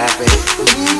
Happy.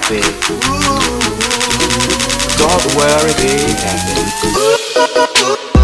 Happy. Don't worry, be happy.